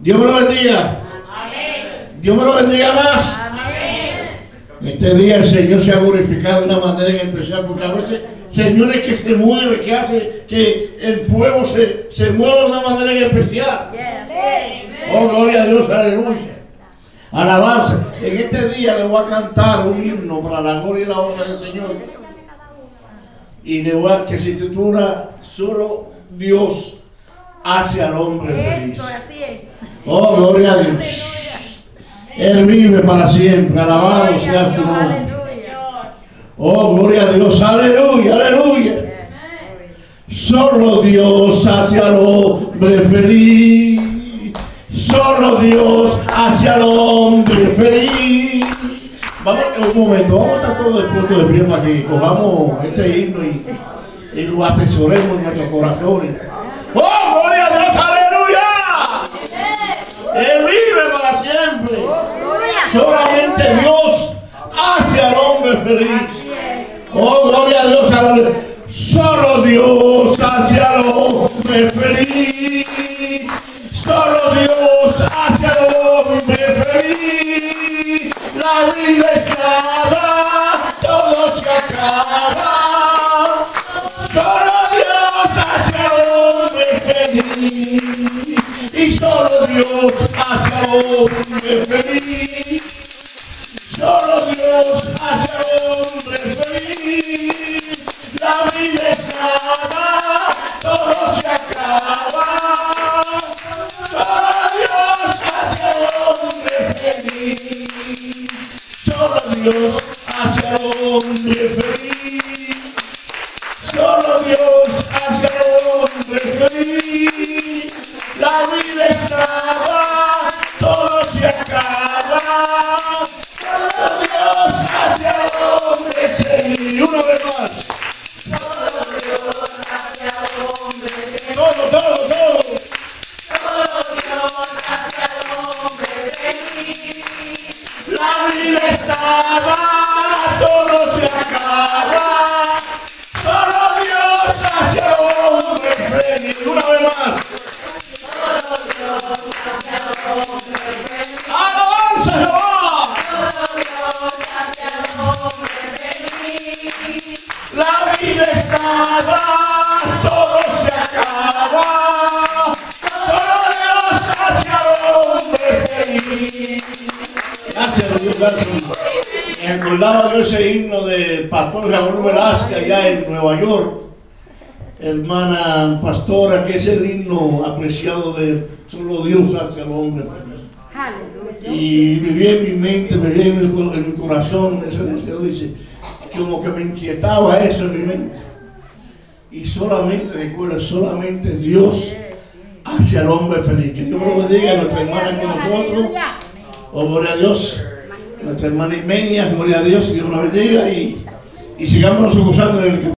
Dios me lo bendiga. Dios me lo bendiga más. Este día el Señor se ha glorificado de una manera en especial, porque a veces, señores, que se mueve, que hace que el fuego se, se mueva de una manera en especial. Oh, gloria a Dios, aleluya. Alabanza. En este día le voy a cantar un himno para la gloria y la honra del Señor. Y le voy a que se titula Solo Dios hace al hombre feliz. Eso, así es. Oh, gloria a Dios. Él vive para siempre. Alabado sea tu nombre. Oh, gloria a Dios. Aleluya, aleluya. Solo Dios hace al hombre feliz. Solo Dios hace al hombre feliz. Vamos, un momento, vamos a estar todos dispuestos de pie para que cojamos este himno y, y lo atesoremos en nuestros corazones. Solamente Dios hace al hombre feliz. Oh, gloria a Dios. Solo Dios hace al hombre feliz. Solo Dios hace Y solo Dios hace al hombre feliz. Solo Dios hace al hombre feliz. La vida es nada, todo se acaba. Solo Dios hace al hombre feliz. Solo Dios hace al hombre feliz. Solo Dios hace al hombre feliz. La vida es nada, todo se acaba. Solo Dios hace al hombre feliz. Una vez más. Todo, todo, todo. La vida es La vida es nada, todo se acaba. Solo Dios hace al hombre feliz. Gracias, Dios, gracias. Me acordaba yo ese himno del pastor Raúl Velázquez allá en Nueva York. Hermana pastora, que es el himno apreciado de solo Dios hace al hombre. Y vivía en mi mente, vivía en mi, co- en mi corazón ese deseo, dice, como que me inquietaba eso en mi mente. Y solamente, recuerda, solamente Dios hace al hombre feliz. Que Dios lo bendiga a nuestra hermana con nosotros. Oh, gloria a Dios. Nuestra hermana Imenia, gloria a Dios, Dios la bendiga y, y sigamos gozando del